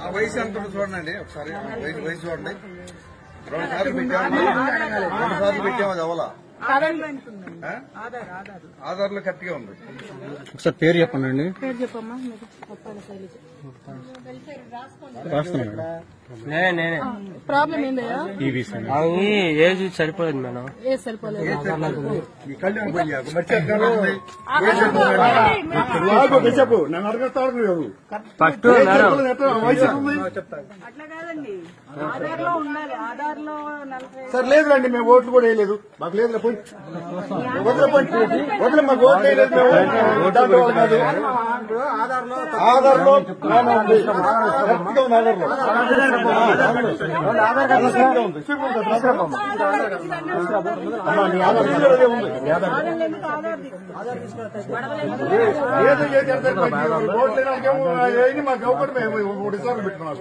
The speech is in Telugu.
ఆ వయసు ఎంత చూడండి ఒకసారి. వయసు వయసు చూడండి. రెండు సార్లు పెట్టాము? రెండు సార్లు పెట్టాము? అది అవలా ఆధార్లో ఉంది. ఒకసారి పేరు చెప్పండి పేరు చెప్పమ్మా ప్రాబ్లం ఏందయ్యా అవి ఏజ్ సరిపోలేదు మేడం. ఏ సరిపోలేదు? చెప్పు? నన్ను లేదు ఫస్ట్లో లో సార్ లేదురండి మేము ఓట్లు కూడా వేయలేదు. మాకు లేదు పోయి. వదిలే పోయి. వదిలే మాకు ఓట్లు వేయలేదు మేము. కాదు. ఆధార్లో ఆధార్లో ఆధార్ తీసుకురా, ఉంది. నీ మేము మూడు సార్లు పెట్టుకున్నాం